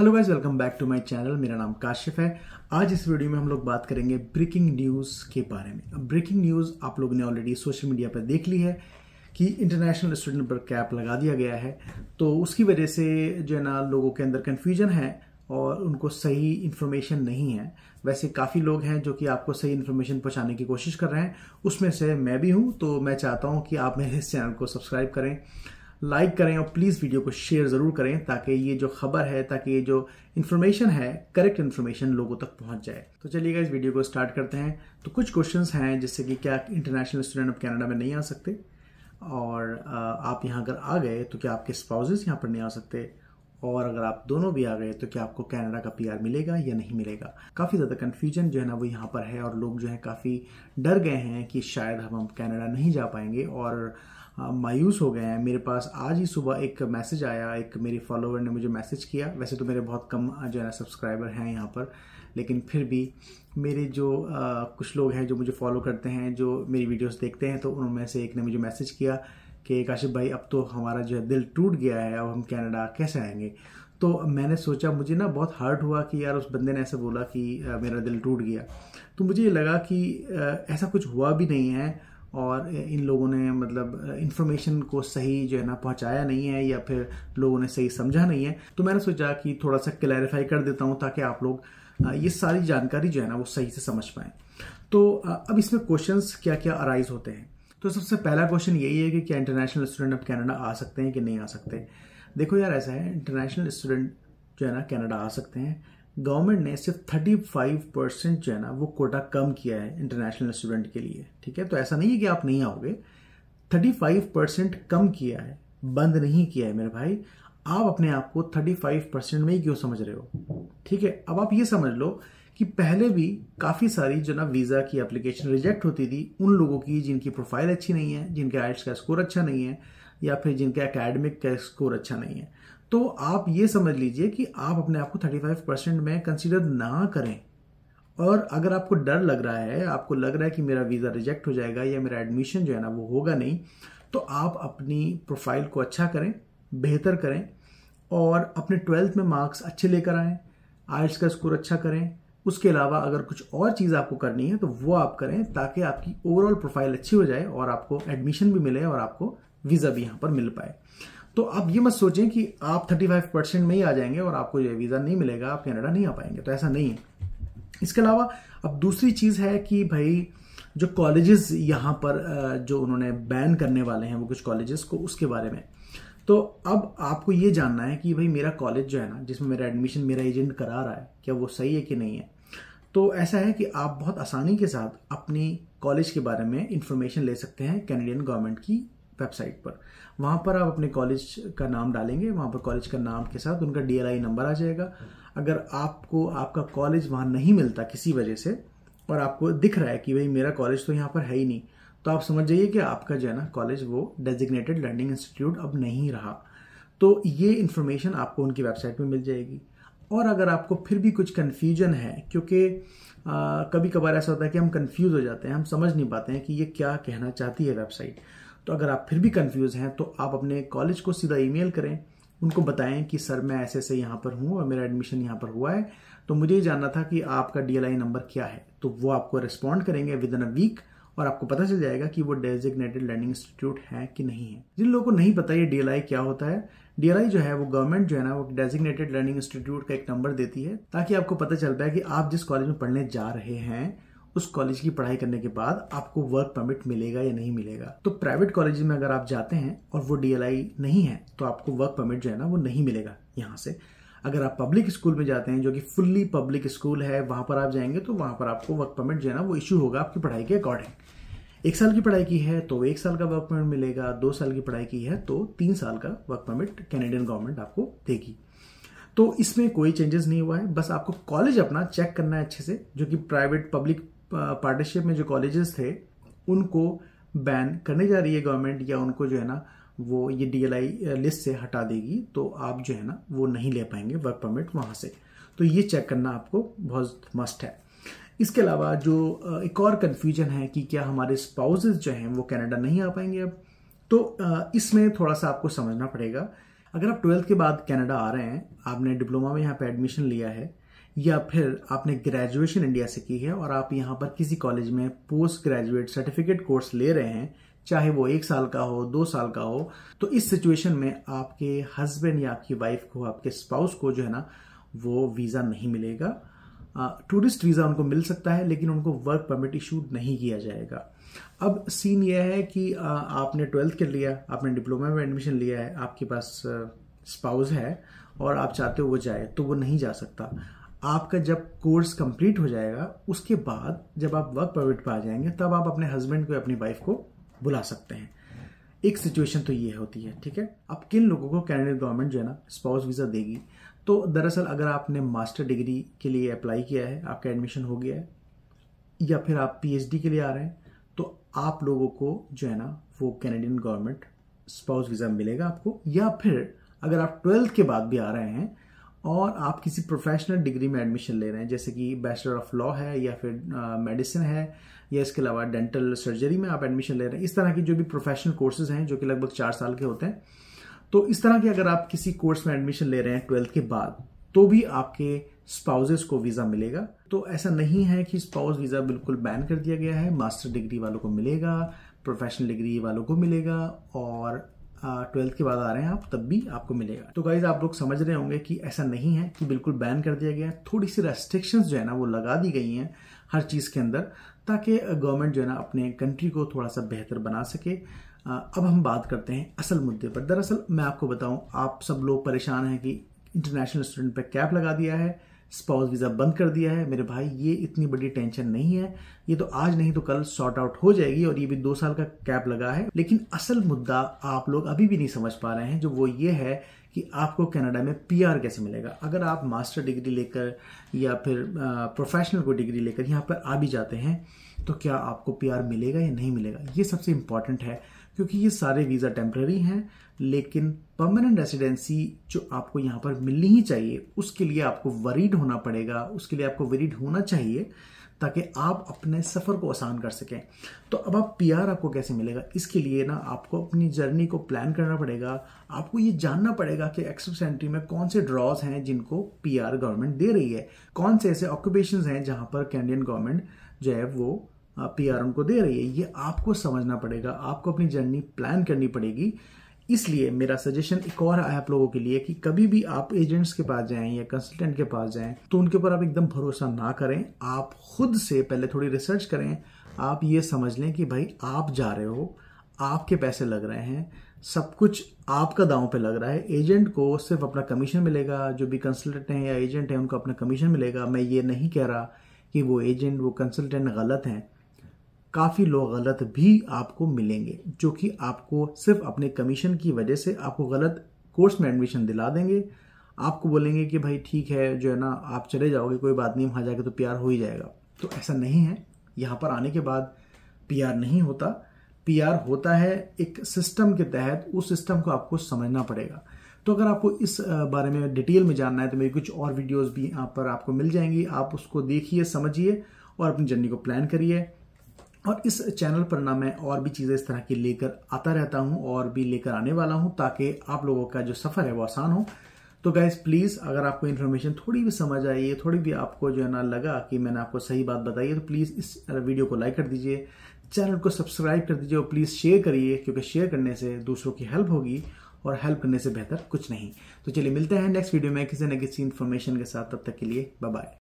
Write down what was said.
Hello guys welcome back to my channel मेरा नाम काशिफ है। आज इस वीडियो में हम लोग बात करेंगे ब्रेकिंग न्यूज़ के बारे में। अब ब्रेकिंग न्यूज़ आप लोगों ने ऑलरेडी सोशल मीडिया पर देख ली है कि इंटरनेशनल स्टूडेंट पर कैप लगा दिया गया है। तो उसकी वजह से जो है ना, लोगों के अंदर कन्फ्यूज़न है और उनको सही इन्फॉर्मेशन नहीं है। वैसे काफ़ी लोग हैं जो कि आपको सही इन्फॉर्मेशन पहुँचाने की कोशिश कर रहे हैं। उसमें से मैं भी हूँ तो मैं चाहता हूँ कि आप मेरे इस चैनल को सब्सक्राइब करें। लाइक करें और प्लीज़ वीडियो को शेयर ज़रूर करें ताकि ये जो खबर है, ताकि ये जो इन्फॉर्मेशन है करेक्ट इन्फॉर्मेशन लोगों तक पहुँच जाए। तो चलिएगा इस वीडियो को स्टार्ट करते हैं। तो कुछ क्वेश्चन हैं जिससे कि क्या इंटरनेशनल स्टूडेंट ऑफ़ कैनेडा में नहीं आ सकते? और आप यहाँ अगर आ गए तो क्या आपके स्पाउजेस यहाँ पर नहीं आ सकते? और अगर आप दोनों भी आ गए तो क्या आपको कनाडा का पीआर मिलेगा या नहीं मिलेगा? काफ़ी ज़्यादा कन्फ्यूज़न जो है ना वो यहाँ पर है और लोग जो है काफ़ी डर गए हैं कि शायद हम कनाडा नहीं जा पाएँगे और मायूस हो गए हैं। मेरे पास आज ही सुबह एक मैसेज आया एक मेरी फॉलोअर ने मुझे मैसेज किया। वैसे तो मेरे बहुत कम जो है ना सब्सक्राइबर हैं यहाँ पर लेकिन फिर भी मेरे जो आ, कुछ लोग हैं जो मुझे फॉलो करते हैं जो मेरी वीडियोस देखते हैं तो उनमें से एक ने मुझे मैसेज किया कि काशिफ भाई, अब तो हमारा जो है दिल टूट गया है, अब हम कनाडा कैसे आएँगे? तो मैंने सोचा, मुझे ना बहुत हर्ट हुआ कि यार उस बंदे ने ऐसे बोला कि मेरा दिल टूट गया। तो मुझे ये लगा कि ऐसा कुछ हुआ भी नहीं है और इन लोगों ने मतलब इन्फॉर्मेशन को सही जो है ना पहुँचाया नहीं है या फिर लोगों ने सही समझा नहीं है। तो मैंने सोचा कि थोड़ा सा क्लैरिफाई कर देता हूँ ताकि आप लोग ये सारी जानकारी जो है ना वो सही से समझ पाए। तो अब इसमें क्वेश्चंस क्या क्या अराइज होते हैं? तो सबसे पहला क्वेश्चन यही है कि क्या इंटरनेशनल स्टूडेंट अब कनाडा आ सकते हैं कि नहीं आ सकते? देखो यार, ऐसा है इंटरनेशनल स्टूडेंट जो है ना कनाडा आ सकते हैं। गवर्नमेंट ने सिर्फ़ 35 परसेंट जो है ना, वो कोटा कम किया है इंटरनेशनल स्टूडेंट के लिए, ठीक है? तो ऐसा नहीं है कि आप नहीं आओगे। 35 परसेंट कम किया है, बंद नहीं किया है मेरे भाई। आप अपने आप को 35 परसेंट में ही क्यों समझ रहे हो? ठीक है? अब आप ये समझ लो कि पहले भी काफ़ी सारी जो ना वीज़ा की एप्लीकेशन रिजेक्ट होती थी, उन लोगों की जिनकी प्रोफ़ाइल अच्छी नहीं है, जिनके आइट्स का स्कोर अच्छा नहीं है, या फिर जिनका एकेडमिक का स्कोर अच्छा नहीं है। तो आप ये समझ लीजिए कि आप अपने आप को 35 परसेंट में कंसिडर ना करें। और अगर आपको डर लग रहा है, आपको लग रहा है कि मेरा वीज़ा रिजेक्ट हो जाएगा या मेरा एडमिशन जो है ना वो होगा नहीं तो आप अपनी प्रोफ़ाइल को अच्छा करें, बेहतर करें, और अपने ट्वेल्थ में मार्क्स अच्छे लेकर आएँ आइल्स का स्कोर अच्छा करें उसके अलावा अगर कुछ और चीज़ आपको करनी है तो वो आप करें ताकि आपकी ओवरऑल प्रोफ़ाइल अच्छी हो जाए और आपको एडमिशन भी मिले और आपको वीज़ा भी यहाँ पर मिल पाए। तो आप ये मत सोचें कि आप 35 परसेंट में ही आ जाएँगे और आपको ये वीज़ा नहीं मिलेगा, आप कनाडा नहीं आ पाएँगे तो ऐसा नहीं है। इसके अलावा अब दूसरी चीज़ है कि भाई, जो कॉलेजेस यहाँ पर जो उन्होंने बैन करने वाले हैं, वो कुछ कॉलेजेस को उसके बारे में। तो अब आपको ये जानना है कि भाई मेरा कॉलेज जो है ना, जिसमें मेरा एडमिशन मेरा एजेंट करा रहा है, क्या वो सही है कि नहीं है? तो ऐसा है कि आप बहुत आसानी के साथ अपनी कॉलेज के बारे में इंफॉर्मेशन ले सकते हैं कैनेडियन गवर्नमेंट की वेबसाइट पर। वहाँ पर आप अपने कॉलेज का नाम डालेंगे, वहाँ पर कॉलेज का नाम के साथ उनका डीएलआई नंबर आ जाएगा। अगर आपको, आपका कॉलेज वहाँ नहीं मिलता किसी वजह से और आपको दिख रहा है कि भाई मेरा कॉलेज तो यहाँ पर है ही नहीं तो आप समझ जाइए कि आपका जो है ना कॉलेज वो डेजिग्नेटेड लर्निंग इंस्टीट्यूट अब नहीं रहा। तो ये इन्फॉर्मेशन आपको उनकी वेबसाइट में मिल जाएगी। और अगर आपको फिर भी कुछ कन्फ्यूज़न है, क्योंकि कभी कभार ऐसा होता है कि हम कंफ्यूज हो जाते हैं, हम समझ नहीं पाते हैं कि ये क्या कहना चाहती है वेबसाइट तो अगर आप फिर भी कंफ्यूज हैं तो आप अपने कॉलेज को सीधा ईमेल करें, उनको बताएँ कि, सर, मैं ऐसे ऐसे यहाँ पर हूँ और मेरा एडमिशन यहाँ पर हुआ है। तो मुझे ये जानना था कि आपका डीएलआई नंबर क्या है। तो वो आपको रिस्पॉन्ड करेंगे विद इन अ वीक और आपको पता चल जाएगा कि वो डेजिग्नेटेड लर्निंग इंस्टीट्यूट है कि नहीं है। जिन लोगों को नहीं पता ये डीएलआई क्या होता है डीएलआई जो है वो गवर्नमेंट जो है ना, वो डेजिग्नेटेड लर्निंग इंस्टीट्यूट का एक नंबर देती है, ताकि आपको पता चल पाए कि आप जिस कॉलेज में पढ़ने जा रहे हैं, उस कॉलेज की पढ़ाई करने के बाद आपको वर्क परमिट मिलेगा या नहीं मिलेगा। तो प्राइवेट कॉलेज में अगर आप जाते हैं और वो डीएलआई नहीं है तो आपको वर्क परमिट जो है ना, वो नहीं मिलेगा यहाँ से। अगर आप पब्लिक स्कूल में जाते हैं, जो कि फुल्ली पब्लिक स्कूल है, वहाँ पर आप जाएँगे तो वहाँ पर आपको वर्क परमिट जो है ना, वो इश्यू होगा आपकी पढ़ाई के अकॉर्डिंग एक साल की पढ़ाई की है तो एक साल का वर्क परमिट मिलेगा, दो साल की पढ़ाई की है तो तीन साल का वर्क परमिट कैनेडियन गवर्नमेंट आपको देगी. तो इसमें कोई चेंजेस नहीं हुआ है, बस आपको कॉलेज अपना चेक करना है अच्छे से, जो कि प्राइवेट पब्लिक पार्टनरशिप में जो कॉलेजेस थे, उनको बैन करने जा रही है गवर्नमेंट या उनको जो है ना वो ये डीएलआई लिस्ट से हटा देगी तो आप जो है ना, वो नहीं ले पाएँगे वर्क परमिट वहाँ से। तो ये चेक करना आपको बहुत मस्ट है। इसके अलावा जो एक और कन्फ्यूज़न है कि क्या हमारे स्पाउसेस जो हैं, वो कनाडा नहीं आ पाएँगे अब? तो इसमें थोड़ा सा आपको समझना पड़ेगा। अगर आप ट्वेल्थ के बाद कनाडा आ रहे हैं, आपने डिप्लोमा में यहाँ पे एडमिशन लिया है, या फिर आपने ग्रेजुएशन इंडिया से की है, और आप यहाँ पर किसी कॉलेज में पोस्ट ग्रेजुएट सर्टिफिकेट कोर्स ले रहे हैं चाहे वो एक साल का हो दो साल का हो तो इस सिचुएशन में आपके हस्बैंड या आपकी वाइफ को आपके स्पाउस को जो है ना वो वीज़ा नहीं मिलेगा। टूरिस्ट वीज़ा उनको मिल सकता है लेकिन उनको वर्क परमिट इशू नहीं किया जाएगा। अब सीन यह है कि आ, आपने ट्वेल्थ कर लिया आपने डिप्लोमा में एडमिशन लिया है आपके पास स्पाउस है और आप चाहते हो वो जाए तो वो नहीं जा सकता। आपका जब कोर्स कंप्लीट हो जाएगा उसके बाद जब आप वर्क परमिट पर आ जाएँगे तब आप अपने हस्बैंड को अपनी वाइफ को बुला सकते हैं। एक सिचुएशन तो ये होती है, ठीक है? अब किन लोगों को कैनेडियन गवर्नमेंट जो है ना स्पाउस वीज़ा देगी? तो दरअसल अगर आपने मास्टर डिग्री के लिए अप्लाई किया है, आपका एडमिशन हो गया है, या फिर आप पीएचडी के लिए आ रहे हैं तो आप लोगों को जो है ना, वो कैनेडियन गवर्नमेंट स्पाउस वीज़ा मिलेगा आपको। या फिर अगर आप ट्वेल्थ के बाद भी आ रहे हैं और आप किसी प्रोफेशनल डिग्री में एडमिशन ले रहे हैं, जैसे कि बैचलर ऑफ़ लॉ है या फिर मेडिसिन है, या इसके अलावा डेंटल सर्जरी में आप एडमिशन ले रहे हैं। इस तरह की जो भी प्रोफेशनल कोर्सेज हैं, जो कि लगभग चार साल के होते हैं तो इस तरह के अगर आप किसी कोर्स में एडमिशन ले रहे हैं ट्वेल्थ के बाद तो भी आपके स्पाउजेस को वीज़ा मिलेगा। तो ऐसा नहीं है कि स्पाउस वीज़ा बिल्कुल बैन कर दिया गया है मास्टर डिग्री वालों को मिलेगा प्रोफेशनल डिग्री वालों को मिलेगा, और ट्वेल्थ के बाद आ रहे हैं आप, तब भी आपको मिलेगा। तो गाइज़ आप लोग समझ रहे होंगे कि ऐसा नहीं है कि बिल्कुल बैन कर दिया गया है। थोड़ी सी रेस्ट्रिक्शंस जो है ना, वो लगा दी गई हैं हर चीज़ के अंदर, ताकि गवर्नमेंट जो है ना, अपने कंट्री को थोड़ा सा बेहतर बना सके। अब हम बात करते हैं असल मुद्दे पर। दरअसल, मैं आपको बताऊँ, आप सब लोग परेशान हैं कि इंटरनेशनल स्टूडेंट पर कैप लगा दिया है। स्पाउस वीज़ा बंद कर दिया है। मेरे भाई, ये इतनी बड़ी टेंशन नहीं है। ये तो आज नहीं तो कल सॉर्ट आउट हो जाएगी और ये भी दो साल का कैप लगा है। लेकिन असल मुद्दा आप लोग अभी भी नहीं समझ पा रहे हैं। जो वो ये है कि आपको कनाडा में पीआर कैसे मिलेगा? अगर आप मास्टर डिग्री लेकर या फिर प्रोफेशनल को डिग्री लेकर यहाँ पर आ भी जाते हैं तो क्या आपको पीआर मिलेगा या नहीं मिलेगा? ये सबसे इंपॉर्टेंट है, क्योंकि ये सारे वीज़ा टेम्प्रेरी हैं, लेकिन परमानेंट रेसिडेंसी जो आपको यहाँ पर मिलनी ही चाहिए, उसके लिए आपको वरीड होना पड़ेगा, उसके लिए आपको वरीड होना चाहिए। ताकि आप अपने सफ़र को आसान कर सकें। तो अब आप पीआर आपको कैसे मिलेगा? इसके लिए ना आपको अपनी जर्नी को प्लान करना पड़ेगा। आपको ये जानना पड़ेगा कि एक्सेस एंट्री में कौन से ड्रॉज हैं जिनको पीआर गवर्नमेंट दे रही है। कौन से ऐसे ऑक्यूपेशन हैं जहाँ पर कैनेडियन गवर्नमेंट जो है वो पीआर उनको दे रही है। ये आपको समझना पड़ेगा। आपको अपनी जर्नी प्लान करनी पड़ेगी। इसलिए मेरा सजेशन एक और है आप लोगों के लिए कि कभी भी आप एजेंट्स के पास जाएँ या कंसल्टेंट के पास जाएँ तो उनके ऊपर आप एकदम भरोसा ना करें। आप खुद से पहले थोड़ी रिसर्च करें। आप ये समझ लें कि भाई आप जा रहे हो, आपके पैसे लग रहे हैं, सब कुछ आपका दांव पे लग रहा है। एजेंट को सिर्फ़ अपना कमीशन मिलेगा, जो भी कंसल्टेंट हैं या एजेंट हैं, उनको अपना कमीशन मिलेगा। मैं ये नहीं कह रहा कि वो एजेंट वो कंसल्टेंट गलत हैं। काफ़ी लोग गलत भी आपको मिलेंगे, जो कि आपको सिर्फ़ अपने कमीशन की वजह से आपको गलत कोर्स में एडमिशन दिला देंगे। आपको बोलेंगे कि भाई ठीक है, जो है ना, आप चले जाओगे, कोई बात नहीं, वहाँ जाके तो प्यार हो ही जाएगा। तो ऐसा नहीं है। यहाँ पर आने के बाद पीआर नहीं होता। पीआर होता है एक सिस्टम के तहत, उस सिस्टम को आपको समझना पड़ेगा। तो अगर आपको इस बारे में डिटेल में जानना है तो मेरी कुछ और वीडियोस भी यहाँ पर आपको मिल जाएँगी। आप उसको देखिए, समझिए और अपनी जर्नी को प्लान करिए। और इस चैनल पर ना मैं और भी चीज़ें इस तरह की लेकर आता रहता हूँ और भी लेकर आने वाला हूँ ताकि आप लोगों का जो सफ़र है वो आसान हो। तो गैस प्लीज़ अगर आपको इन्फॉर्मेशन थोड़ी भी समझ आई है, थोड़ी भी आपको जो है ना लगा कि मैंने आपको सही बात बताई है तो प्लीज़ इस वीडियो को लाइक कर दीजिए। चैनल को सब्सक्राइब कर दीजिए और प्लीज़ शेयर करिए, क्योंकि शेयर करने से दूसरों की हेल्प होगी और हेल्प करने से बेहतर कुछ नहीं। तो चलिए मिलते हैं नेक्स्ट वीडियो में किसी न किसी इन्फॉर्मेशन के साथ, तब तक के लिए बाय